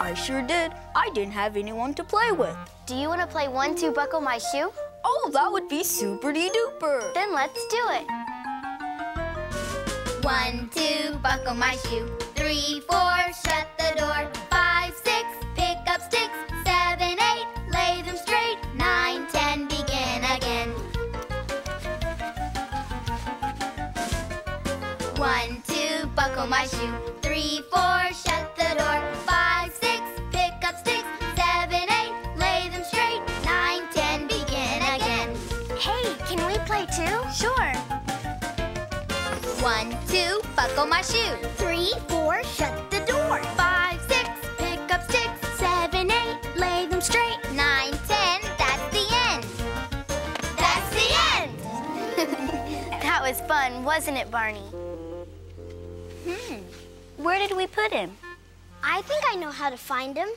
I sure did. I didn't have anyone to play with. Do you want to play one, two, buckle my shoe? Oh, that would be super-de duper. Then let's do it. One, two, buckle my shoe. Three, four, shut the door. Five, six, pick up sticks. Seven, eight, lay them straight. Nine, ten, begin again. One, two, buckle my shoe. Three, four, can we play too? Sure. One, two, buckle my shoe. Three, four, shut the door. Five, six, pick up sticks. Seven, eight, lay them straight. Nine, ten, that's the end. That's the end. That was fun, wasn't it, Barney? Hmm. Where did we put him? I think I know how to find him.